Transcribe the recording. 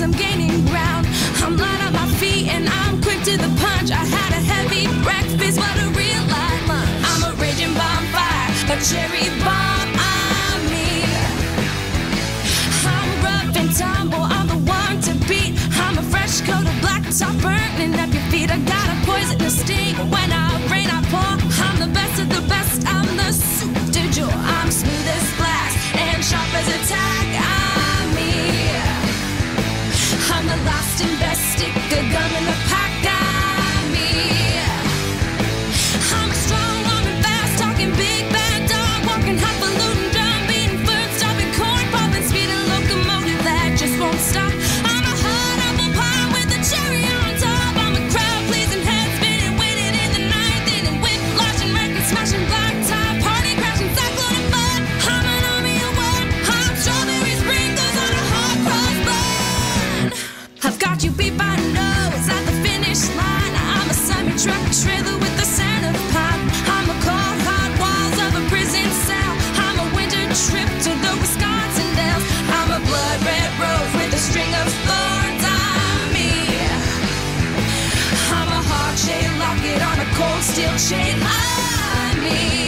I'm gaining ground. I'm light on my feet and I'm quick to the punch. I had a heavy breakfast, but a real life lunch. I'm a raging bonfire, a cherry bomb. I mean, I'm rough and tumble, I'm the one to beat. I'm a fresh coat of black top burning up your feet. I got a poisonous sting when lost and stick a gun in the Still chain on me.